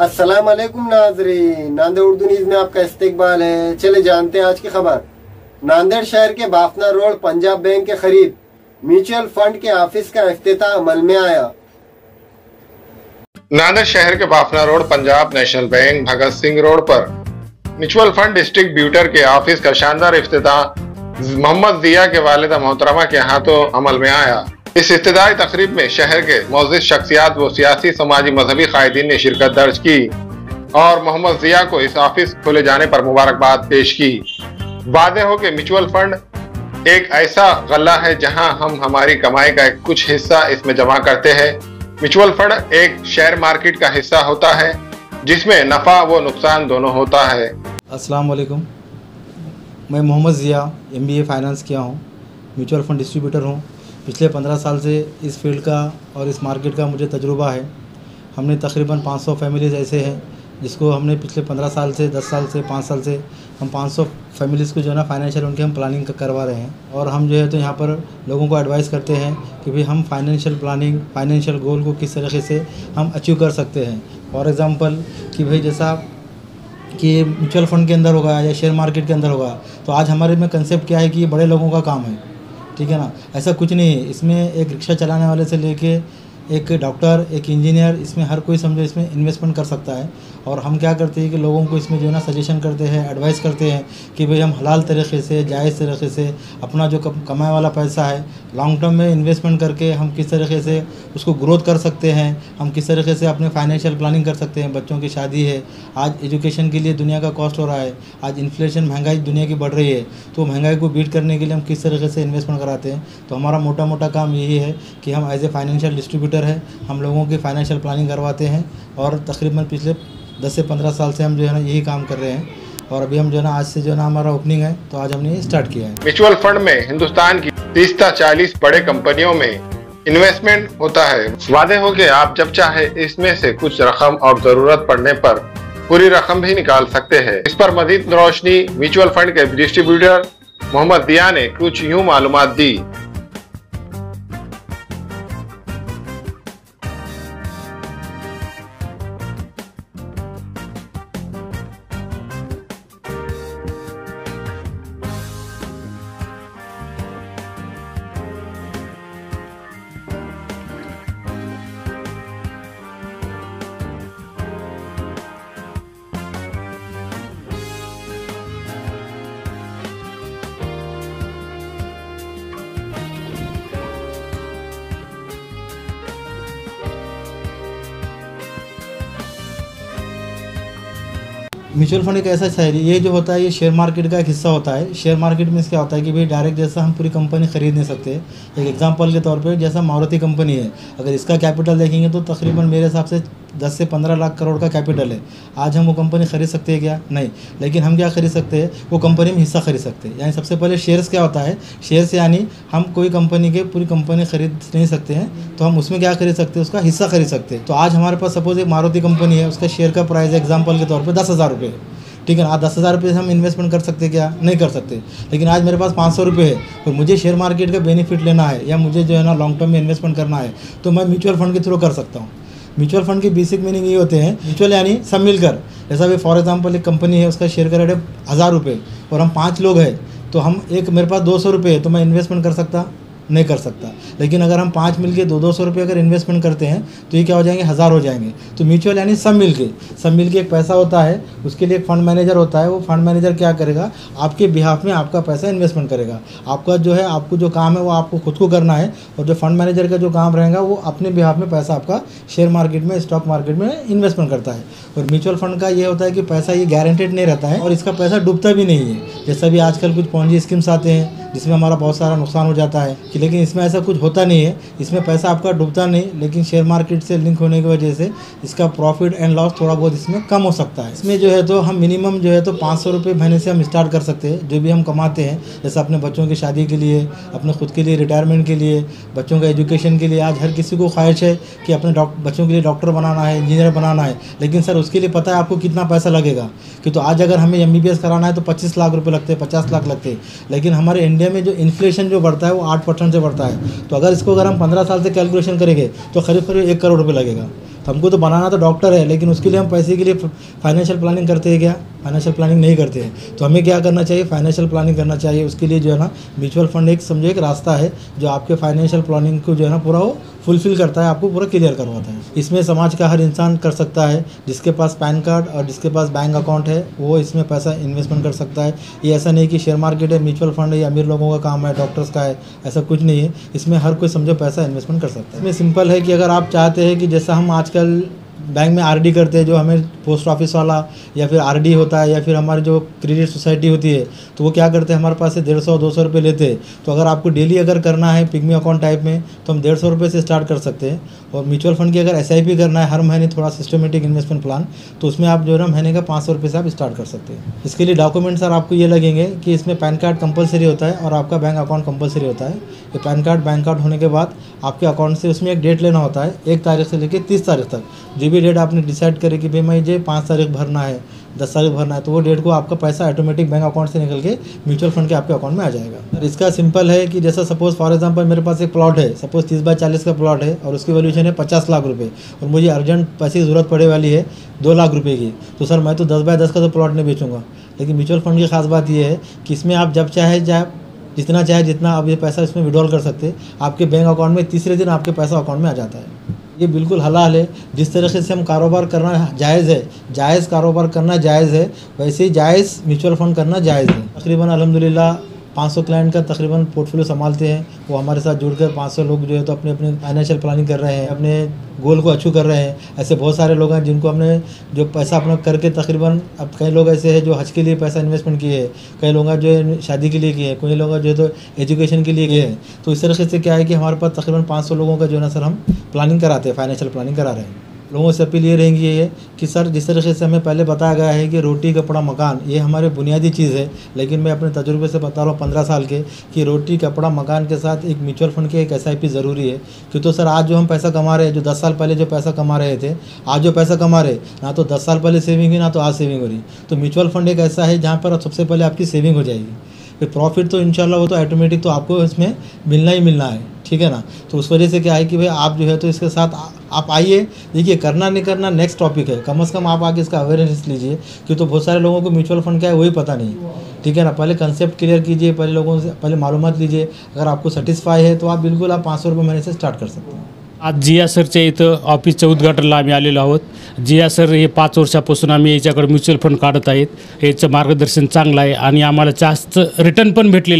अस्सलाम वालेकुम नाजरीन। नांदेड़ उर्दू न्यूज़ में आपका इस्तेकबाल है। चले जानते हैं आज की खबर। नांदेड़ शहर के बाफना रोड, पंजाब बैंक के करीब म्यूचुअल फंड के ऑफ़िस का अफ्ताह अमल में आया। नांदेड़ शहर के Bafna road, Punjab national bank, Bhagat Singh road पर। म्यूचुअल फंड डिस्ट्रीब्यूटर के ऑफ़िस का शानदार इफ्तिताह मोहम्मद जिया के वालिदा मोहतरमा के हाथों अमल में आया। इस इब्तदाई तकरीब में शहर के मोजिद शख्सियात व सियासी समाजी मजहबी कायदीन ने शिरकत दर्ज की और मोहम्मद जिया को इस ऑफ़िस खोले जाने पर मुबारकबाद पेश की। वादे हो कि म्यूचुअल फंड एक ऐसा गला है जहाँ हम हमारी कमाई का कुछ हिस्सा इसमें जमा करते हैं। म्यूचुअल फंड एक शेयर मार्केट का हिस्सा होता है, जिसमें नफा व नुकसान दोनों होता है। अस्सलाम वालेकुम मैं मोहम्मद ज़िया एमबीए फाइनेंस किया हूँ, म्यूचुअल फंड डिस्ट्रीब्यूटर हूँ। पिछले पंद्रह साल से इस फ़ील्ड का और इस मार्केट का मुझे तजुर्बा है। हमने तकरीबन 500 फैमिलीज़ ऐसे हैं, जिसको हमने पिछले पंद्रह साल से, दस साल से, पाँच साल से हम 500 फैमिलीज़ को जो है ना फाइनेंशियल उनके हम प्लानिंग करवा रहे हैं। और हम जो है तो यहाँ पर लोगों को एडवाइस करते हैं कि भाई हम फाइनेंशियल प्लानिंग, फाइनेंशियल गोल को किस तरीके से हम अचीव कर सकते हैं। फॉर एग्ज़ाम्पल कि भाई जैसा कि म्यूचुअल फंड के अंदर होगा या शेयर मार्केट के अंदर होगा तो आज हमारे में कंसेप्ट क्या है कि ये बड़े लोगों का काम है। ठीक है ना? ऐसा कुछ नहीं है इसमें एक रिक्शा चलाने वाले से लेके एक डॉक्टर, एक इंजीनियर, इसमें हर कोई समझो इसमें इन्वेस्टमेंट कर सकता है। और हम क्या करते हैं कि लोगों को इसमें जो है ना सजेशन करते हैं एडवाइस करते हैं कि भाई हम हलाल तरीके से, जायज़ तरीके से अपना जो कमाए वाला पैसा है लॉन्ग टर्म में इन्वेस्टमेंट करके हम किस तरीके से उसको ग्रोथ कर सकते हैं, हम किस तरीके से अपने फाइनेंशियल प्लानिंग कर सकते हैं, बच्चों की शादी है, आज एजुकेशन के लिए दुनिया का कॉस्ट हो रहा है, आज इन्फ्लेशन महँगाई दुनिया की बढ़ रही है तो महँगाई को बीट करने के लिए हम किस तरीके से इन्वेस्टमेंट कराते हैं? तो हमारा मोटा मोटा काम यही है कि हम एज ए फाइनेंशियल डिस्ट्रीब्यूटर है, हम लोगों की फाइनेंशियल प्लानिंग करवाते हैं और तकरीबन पिछले दस से पंद्रह साल से हम जो है ना यही काम कर रहे हैं और अभी हम जो है ना आज से जो है ना हमारा ओपनिंग है तो आज हमने स्टार्ट किया है। म्यूचुअल फंड में हिंदुस्तान की तीस चालीस बड़े कंपनियों में इन्वेस्टमेंट होता है। वादे हो गए आप जब चाहे इसमें से कुछ रकम और ज़रूरत पड़ने पर पूरी रकम भी निकाल सकते हैं। इस पर मजीद रोशनी म्यूचुअल फंड के डिस्ट्रीब्यूटर मोहम्मद दिया ने कुछ यूँ मालूम दी। म्यूचुअल फंड एक ऐसा शहर ये जो होता है, ये शेयर मार्केट का एक हिस्सा होता है। शेयर मार्केट में क्या होता है कि भाई डायरेक्ट जैसा हम पूरी कंपनी खरीद नहीं सकते। एक एग्जांपल के तौर पे जैसा मारुति कंपनी है, अगर इसका कैपिटल देखेंगे तो तकरीबन मेरे हिसाब से दस से पंद्रह लाख करोड़ का कैपिटल है। आज हम वो कंपनी खरीद सकते हैं क्या? नहीं। लेकिन हम क्या खरीद सकते हैं? वो कंपनी में हिस्सा खरीद सकते हैं। यानी सबसे पहले शेयर्स क्या होता है? शेयर्स यानी हम कोई कंपनी के पूरी कंपनी खरीद नहीं सकते हैं तो हम उसमें क्या खरीद सकते हैं? उसका हिस्सा खरीद सकते हैं। तो आज हमारे पास सपोज़ एक मारुति कंपनी है, उसका शेयर का प्राइस एग्ज़ाम्पल के तौर पर दस हज़ार रुपये ठीक है आज दस हज़ार रुपये से हम इन्वेस्टमेंट कर सकते क्या? नहीं कर सकते। लेकिन आज मेरे पास पाँच सौ रुपये है, और मुझे शेयर मार्केट का बेनिफिट लेना है, या मुझे जो है ना लॉन्ग टर्म में इन्वेस्टमेंट करना है तो मैं म्यूचुअल फंड के थ्रू कर सकता हूँ। म्यूचुअल फंड के बेसिक मीनिंग ये होते हैं, म्यूचुअल यानी सब मिलकर। जैसा भी फॉर एग्ज़ाम्पल एक कंपनी है, उसका शेयर का रेट है हज़ार रुपये और हम पाँच लोग हैं तो हम एक, मेरे पास दो सौ रुपये है तो मैं इन्वेस्टमेंट कर सकता? नहीं कर सकता। लेकिन अगर हम पाँच मिल के दो दो सौ रुपये अगर इन्वेस्टमेंट करते हैं तो ये क्या हो जाएँगे? हज़ार हो जाएँगे। तो म्यूचुअल यानी सब मिल के सब मिल के एक पैसा होता है, उसके लिए एक फंड मैनेजर होता है, वो फंड मैनेजर क्या करेगा? आपके बिहाफ में आपका पैसा इन्वेस्टमेंट करेगा। आपका जो है, आपको जो काम है, वो आपको खुद को करना है, और जो फंड मैनेजर का जो काम रहेगा, वो अपने बिहाफ में पैसा आपका शेयर मार्केट में स्टॉक मार्केट में इन्वेस्टमेंट करता है। और म्यूचुअल फंड का ये होता है कि पैसा ये गारंटेड नहीं रहता है, और इसका पैसा डूबता भी नहीं है। जैसा भी आजकल कुछ पौजी स्कीम्स आते हैं जिसमें हमारा बहुत सारा नुकसान हो जाता है कि लेकिन इसमें ऐसा कुछ होता नहीं है। इसमें पैसा आपका डूबता नहीं, लेकिन शेयर मार्केट से लिंक होने की वजह से इसका प्रॉफिट एंड लॉस थोड़ा बहुत इसमें कम हो सकता है। इसमें जो है तो हम मिनिमम जो है तो पाँच सौ रुपये महीने से हम स्टार्ट कर सकते हैं, जो भी हम कमाते हैं। जैसे अपने बच्चों की शादी के लिए, अपने खुद के लिए रिटायरमेंट के लिए, बच्चों का एजुकेशन के लिए। आज हर किसी को ख्वाहिश है कि अपने बच्चों के लिए डॉक्टर बनाना है इंजीनियर बनाना है। लेकिन सर, उसके लिए पता है आपको कितना पैसा लगेगा? कि तो आज अगर हमें एम कराना है तो पच्चीस लाख रुपये लगते हैं, पचास लाख लगते हैं। लेकिन हमारे इंडिया में जो इन्फ्लेशन जो बढ़ता है, वो आठ परसेंट से बढ़ता है। तो अगर इसको अगर हम पंद्रह साल से कैलकुलेशन करेंगे तो करीब करीब एक करोड़ रुपये लगेगा। तो हमको तो बनाना तो डॉक्टर है, लेकिन उसके लिए हम पैसे के लिए फाइनेंशियल प्लानिंग करते हैं क्या? फाइनेंशियल प्लानिंग नहीं करते हैं। तो हमें क्या करना चाहिए? फाइनेंशियल प्लानिंग करना चाहिए। उसके लिए जो है ना म्यूचुअल फंड एक समझो एक रास्ता है, जो आपके फाइनेंशियल प्लानिंग को जो है ना पूरा वो फुलफिल करता है, आपको पूरा क्लियर करवाता है। इसमें समाज का हर इंसान कर सकता है, जिसके पास पैन कार्ड और जिसके पास बैंक अकाउंट है, वो इसमें पैसा इन्वेस्टमेंट कर सकता है। ये ऐसा नहीं कि शेयर मार्केट है म्यूचुअल फंड है, अमीर लोगों का काम है डॉक्टर्स का है, ऐसा कुछ नहीं है। इसमें हर कोई समझो पैसा इन्वेस्टमेंट कर सकता है। इसमें सिंपल है कि अगर आप चाहते हैं कि जैसा हम आजकल बैंक में आरडी करते हैं, जो हमें पोस्ट ऑफ़िस वाला या फिर आरडी होता है या फिर हमारी जो क्रेडिट सोसाइटी होती है तो वो क्या करते हैं, हमारे पास से डेढ़ सौ, दो सौ रुपये लेते हैं। तो अगर आपको डेली अगर करना है पिगमी अकाउंट टाइप में तो हम डेढ़ सौ रुपये से स्टार्ट कर सकते हैं। और म्यूचुअल फंड की अगर एसआईपी करना है, हर महीने थोड़ा सिस्टमेटिक इन्वेस्टमेंट प्लान तो उसमें आप जो है ना, महीने का पाँच सौ रुपये से आप स्टार्ट कर सकते हैं। इसके लिए डॉक्यूमेंट सर आपको ये लगेंगे कि इसमें पैन कार्ड कंपलसरी होता है और आपका बैंक अकाउंट कंपलसरी होता है। ये पैन कार्ड बैंक कार्ड होने के बाद आपके अकाउंट से उसमें एक डेट लेना होता है, एक तारीख से लेकर तीस तारीख तक। जो भी डेट आपने डिसाइड करे कि भाई मैं ये पाँच तारीख भरना है दस तारीख भरना है तो वो डेट को आपका पैसा ऑटोमेटिक बैंक अकाउंट से निकल के म्यूचुअल फंड के आपके अकाउंट में आ जाएगा। और इसका सिंपल है कि जैसा सपोज़ फॉर एग्जांपल मेरे पास एक प्लॉट है सपोज़ तीस बाय चालीस का प्लॉट है और उसकी वैल्यूशन है पचास लाख रुपये और मुझे अर्जेंट पैसे की ज़रूरत पड़े वाली है दो लाख रुपये की तो सर मैं तो दस बाय दस का तो प्लॉट नहीं बेचूँगा। लेकिन म्यूचुअल फंड की खास बात यह है कि इसमें आप जब चाहे चाहे जितना चाहे, जितना आप ये पैसा इसमें विड्रॉल कर सकते, आपके बैंक अकाउंट में तीसरे दिन आपके पैसा अकाउंट में आ जाता है। ये बिल्कुल हलाल है। जिस तरीके से हम कारोबार करना जायज़ है, जायज़ कारोबार करना जायज़ है, वैसे ही जायज़ म्यूचुअल फंड करना जायज़ है। तकरीबन अलहमदिल्ला 500 क्लाइंट का तकरीबन पोर्टफोलियो संभालते हैं। वो हमारे साथ जुड़कर 500 लोग जो है तो अपने अपने फाइनेंशियल प्लानिंग कर रहे हैं, अपने गोल को अचीव कर रहे हैं। ऐसे बहुत सारे लोग हैं जिनको हमने जो पैसा अपना करके तकरीबन अब कई लोग ऐसे हैं जो हज के लिए पैसा इन्वेस्टमेंट किए हैं, कई लोग जो है शादी के लिए किए हैं, कोई लोग जो है तो एजुकेशन के लिए किए हैं। तो इस तरीके से क्या है कि हमारे पास तकरीबन पाँच सौ लोगों का जो है ना सर हम प्लानिंग कराते हैं फाइनेंशियल प्लानिंग करा रहे हैं। लोगों से अपील ये रहेंगी ये, कि सर, जिस तरीके से हमें पहले बताया गया है कि रोटी कपड़ा मकान, ये हमारे बुनियादी चीज़ है, लेकिन मैं अपने तजुर्बे से बता रहा हूँ पंद्रह साल के, कि रोटी कपड़ा मकान के साथ एक म्यूचुअल फंड की एक एस ज़रूरी है। क्योंकि तो सर, आज जो हम पैसा कमा रहे हैं, जो दस साल पहले जो पैसा कमा रहे थे, आज जो पैसा कमा रहे, ना तो दस साल पहले सेविंग हुई, ना तो आज सेविंग हो रही। तो म्यूचुअल फंड एक ऐसा है जहाँ पर सबसे पहले आपकी सेविंग हो जाएगी। फिर प्रॉफिट तो इंशाल्लाह वो तो ऑटोमेटिक तो आपको इसमें मिलना ही मिलना है। ठीक है ना? तो उस वजह से क्या है कि भाई आप जो है तो इसके साथ आप आइए। देखिए, करना नहीं करना नेक्स्ट टॉपिक है। कम अज़ कम आप आगे इसका अवेयरनेस लीजिए क्यों तो बहुत सारे लोगों को म्यूचुअल फंड क्या है, वही पता नहीं ठीक है ना? पहले कंसेप्ट क्लियर कीजिए, पहले लोगों से, पहले मालूम लीजिए। अगर आपको सेटिस्फाई है तो आप बिल्कुल आप पाँच सौ रुपये महीने से स्टार्ट कर सकते हैं। आज जिया सरच्या इथं ऑफिसच्या उद्घाटनाला आम्ही आलेलो आहोत. जिया सर हे पाच वर्षापासून आम्ही याच्याकडे म्युच्युअल फंड काढत आहेत. याचं मार्गदर्शन चांगलं आहे आणि आम्हाला जास्त रिटर्न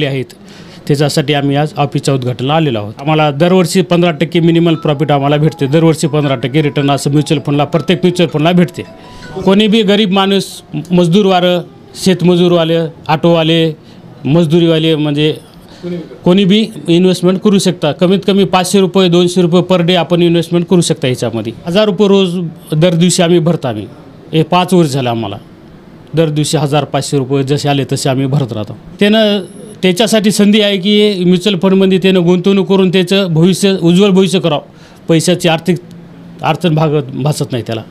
आहेत. त्याच्यासाठी आम्ही आज ऑफिसच्या उद्घाटनाला आलेलो आहोत. आम्हाला दरवर्षी पंधरा टक्के मिनिमल प्रॉफिट आम्हाला भेटते. दरवर्षी पंधरा टक्के रिटर्न असं म्युच्युअल फंडला प्रत्येक म्युच्युअल फंडला भेटते. कोणी बी गरीब माणूस मजदूरवारं शेतमजूरवाले ऑटोवाले मजदुरीवाले म्हणजे कोणी बी इन्व्हेस्टमेंट करू शकता. कमीत कमी पाचशे रुपये दोनशे रुपये पर डे आपण इन्व्हेस्टमेंट करू शकता ह्याच्यामध्ये हजार रुपये रोज दर दिवशी आम्ही भरतो आम्ही. हे पाच वर्ष झालं आम्हाला. दर दिवशी हजार पाचशे रुपये जसे आले तसे आम्ही भरत राहतो. त्यानं त्याच्यासाठी संधी आहे की म्युच्युअल फंडमध्ये त्यानं गुंतवणूक त्याचं भविष्य, उज्ज्वल भविष्य करावं. पैशाची आर्थिक अडचण भागत भासत नाही त्याला.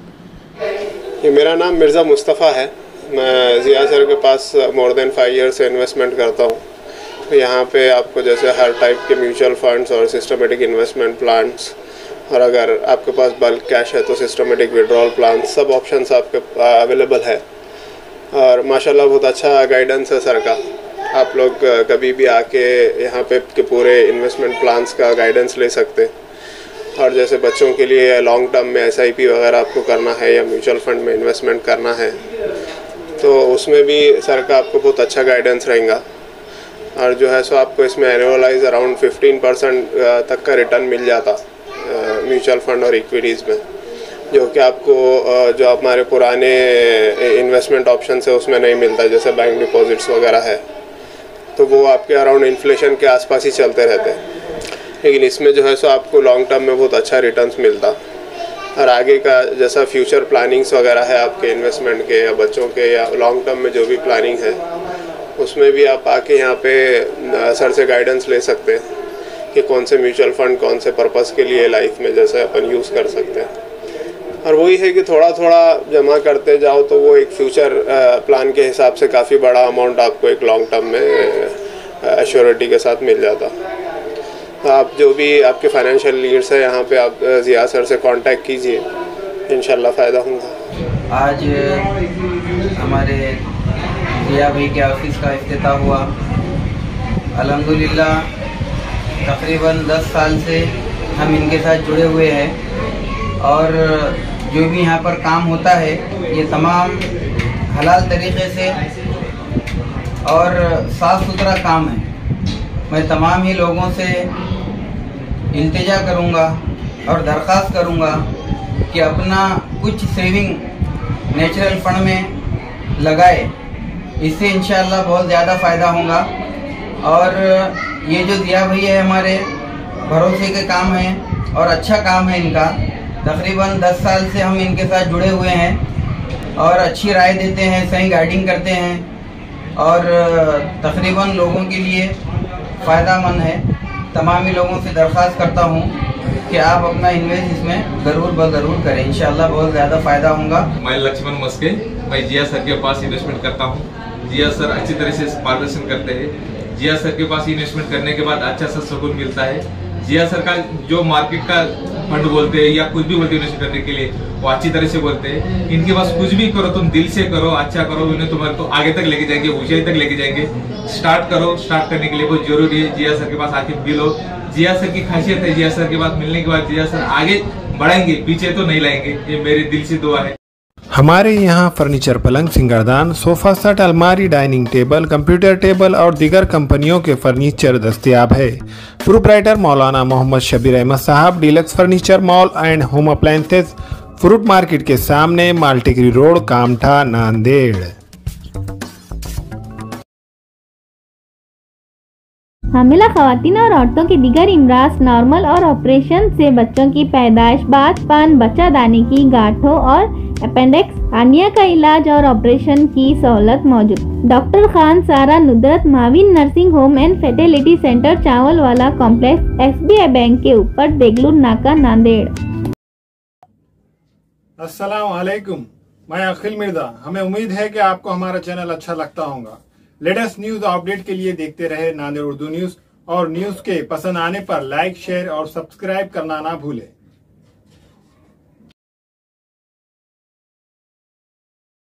ये मेरा नाम मिर्ज़ा मुस्तफ़ा है. मैं ज़िया सर के पास मोर देन फाइव ईयर से इन्वेस्टमेंट करता हूँ. यहाँ पे आपको जैसे हर टाइप के म्यूचुअल फंड्स और सिस्टमेटिक इन्वेस्टमेंट प्लान्स और अगर आपके पास बल्क कैश है तो सिस्टमेटिक विड्रॉल प्लान सब ऑप्शंस आपके अवेलेबल है। और माशाल्लाह बहुत अच्छा गाइडेंस है सर का। आप लोग कभी भी आके यहाँ पे के पूरे इन्वेस्टमेंट प्लान्स का गाइडेंस ले सकते और जैसे बच्चों के लिए लॉन्ग टर्म में एस वगैरह आपको करना है या म्यूचुअल फंड में इन्वेस्टमेंट करना है तो उसमें भी सर का आपको बहुत अच्छा गाइडेंस रहेगा। और जो है सो आपको इसमें एनुअलाइज अराउंड 15 परसेंट तक का रिटर्न मिल जाता म्यूचुअल फंड और इक्विटीज़ में। जो कि आपको जो हमारे पुराने इन्वेस्टमेंट ऑप्शन है उसमें नहीं मिलता, जैसे बैंक डिपॉजिट्स वगैरह है। तो वो आपके अराउंड इन्फ्लेशन के आसपास ही चलते रहते हैं। लेकिन इसमें जो है सो आपको लॉन्ग टर्म में बहुत अच्छा रिटर्न्स मिलता। और आगे का जैसा फ्यूचर प्लानिंग्स वगैरह है आपके इन्वेस्टमेंट के या बच्चों के या लॉन्ग टर्म में जो भी प्लानिंग है, उसमें भी आप आके यहाँ पे सर से गाइडेंस ले सकते हैं कि कौन से म्यूचुअल फंड कौन से पर्पज़ के लिए लाइफ में जैसे अपन यूज़ कर सकते हैं। और वही है कि थोड़ा थोड़ा जमा करते जाओ तो वो एक फ्यूचर प्लान के हिसाब से काफ़ी बड़ा अमाउंट आपको एक लॉन्ग टर्म में एश्योरिटी के साथ मिल जाता। तो आप जो भी आपके फाइनेंशियल नीड्स हैं, यहाँ पे आप जिया सर से कांटेक्ट कीजिए। इन फ़ायदा होगा। आज हमारे जिया भाई के ऑफ़िस का अफ्ताह हुआ। अल्हम्दुलिल्लाह, तकरीबन 10 साल से हम इनके साथ जुड़े हुए हैं। और जो भी यहाँ पर काम होता है, ये तमाम हलाल तरीके से और साफ़ सुथरा काम है। मैं तमाम ही लोगों से इल्तजा करूँगा और दरख्वास्त करूँगा कि अपना कुछ सेविंग नेचुरल फंड में लगाए। इससे इन बहुत ज़्यादा फ़ायदा होगा। और ये जो दिया भैया है हमारे, भरोसे के काम है और अच्छा काम है इनका। तकरीबन 10 साल से हम इनके साथ जुड़े हुए हैं और अच्छी राय देते हैं, सही गाइडिंग करते हैं और तकरीबन लोगों के लिए फ़ायदा मंद है। तमाम लोगों से दरख्वास्त करता हूँ कि आप अपना इन्वेस्ट इसमें ज़रूर ब ज़रूर करें। इंशाल्लाह बहुत ज़्यादा फ़ायदा होगा। मैं लक्ष्मण मस्के, मैं जिया सर के पास इन्वेस्टमेंट करता हूँ। जिया सर अच्छी तरह से मार्गदर्शन करते हैं। जिया सर के पास इन्वेस्टमेंट करने के बाद अच्छा सा सुकून मिलता है। जिया सर का जो मार्केट का फंड बोलते हैं या कुछ भी बोलते हैं करने के लिए, वो अच्छी तरह से बोलते हैं। इनके पास कुछ भी करो, तुम दिल से करो अच्छा करो, उन्हें तुम्हारे तो आगे तक लेके जाएँगे, ऊंचाई तक लेके जाएँगे। स्टार्ट करो स्टार्ट करने के लिए बहुत ज़रूरी है। जिया सर के पास आके मिलो। जिया सर की खासियत है, जिया सर के पास मिलने के बाद जिया सर आगे बढ़ाएँगे, पीछे तो नहीं लाएँगे। ये मेरे दिल से दुआ है। हमारे यहाँ फर्नीचर पलंग, सिंगारदान, सोफा सेट, अलमारी, डाइनिंग टेबल, कंप्यूटर टेबल और दीगर कंपनियों के फर्नीचर दस्तियाब है। Proprietor Maulana Mohammad Shabbir Ahmed Sahab, deluxe furniture mall and home appliances fruit market के सामने माल्टिकरी रोड, कामठा, नांदेड़। हामिला खातन और औरतों के दिगर इमराज नॉर्मल और ऑपरेशन से बच्चों की पैदाइश बात पान बच्चा दाने की गांठों और अपेंडिक्स, आनिया का इलाज और ऑपरेशन की सहूलत मौजूद। डॉक्टर खान सारा नुदरत Mauvin nursing home and fertility centre चावल वाला कॉम्प्लेक्स, एसबीआई बैंक के ऊपर देगलूर, नाका, नांदेड़। अस्सलाम मैं अखिल मिर्ज़ा हमें उम्मीद है कि आपको हमारा चैनल अच्छा लगता होगा। लेटेस्ट न्यूज़ अपडेट के लिए देखते रहे नांदेड़ उर्दू न्यूज़ और न्यूज़ के पसंद आने पर लाइक शेयर और सब्सक्राइब करना ना भूलें।